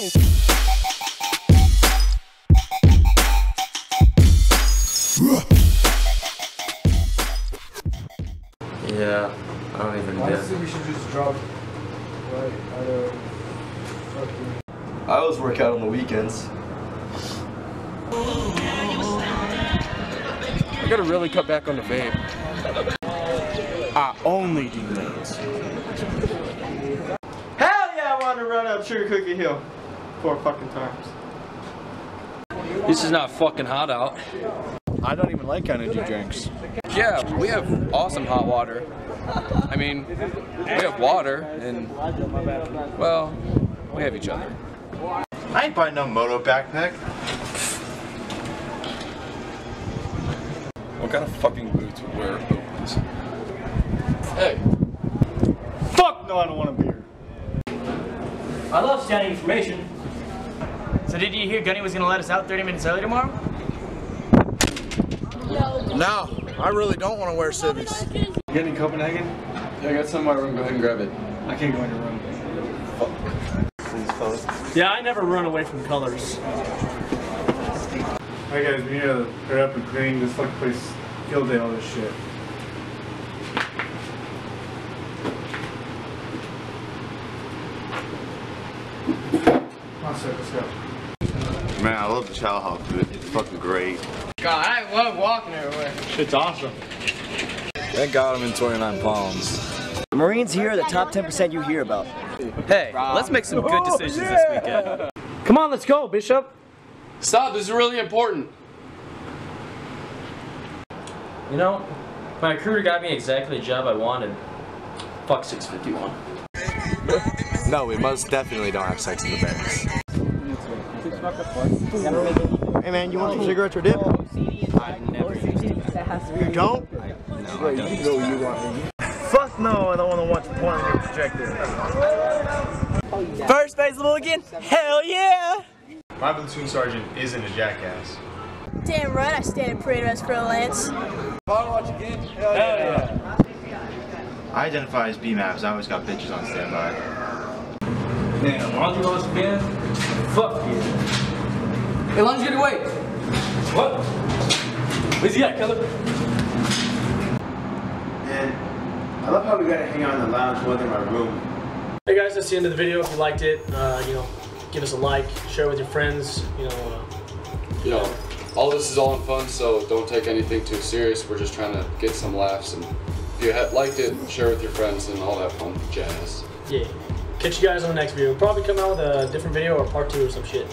Yeah, I don't even Honestly, know. we should just drop right out of fucking. I always work out on the weekends. I gotta really cut back on the vape. I only do lanes. Hell yeah, I want to run up Sugar Cookie Hill four fucking times. This is not fucking hot out. I don't even like energy drinks. Yeah, we have awesome hot water. I mean, we have water and, well, we have each other. I ain't buying no moto backpack. What kind of fucking boots would wear boots? Hey, Fuck no, I don't want a beer. I love scanning information. So did you hear Gunny was gonna let us out 30 minutes early tomorrow? No, I really don't want to wear civvies. You get in Copenhagen? yeah, I got some in my room. Go ahead and grab it. I can't go in your room. Fuck. Yeah, I never run away from colors. Alright guys, we need to hurry up and clean this fucking place, field day, all this shit. Come on, sir, let's go. Man, I love the chow hog, dude. It's fucking great. God, I love walking everywhere. Shit's awesome. Thank God I'm in 29 Palms. The Marines here are the top 10% you hear about. Hey, let's make some good decisions this oh, weekend. Come on, let's go, Bishop. Stop, this is really important. You know, my recruiter got me exactly the job I wanted. Fuck 651. No, we most definitely don't have sex in the barracks. Hey man, you want some cigarettes or dip? You don't? Fuck no, I don't want to watch porn on the projector. First base Mulligan? Hell yeah! My platoon sergeant isn't a jackass. Damn right, I stand in parade rest for a lance. I identify as B-Maps. I always got bitches on standby. Damn, laundry lost again? Fuck you. Hey, Lunge, get away. What? Where's he at, Keller? And I love how we gotta hang out in the lounge more than my room. Hey guys, that's the end of the video. If you liked it, uh, you know, give us a like, share it with your friends. You know, uh, You know, all this is all in fun, so don't take anything too serious. We're just trying to get some laughs, and if you had liked it, share it with your friends and all that fun jazz. yeah. Catch you guys on the next video. We'll probably come out with a different video or part two or some shit.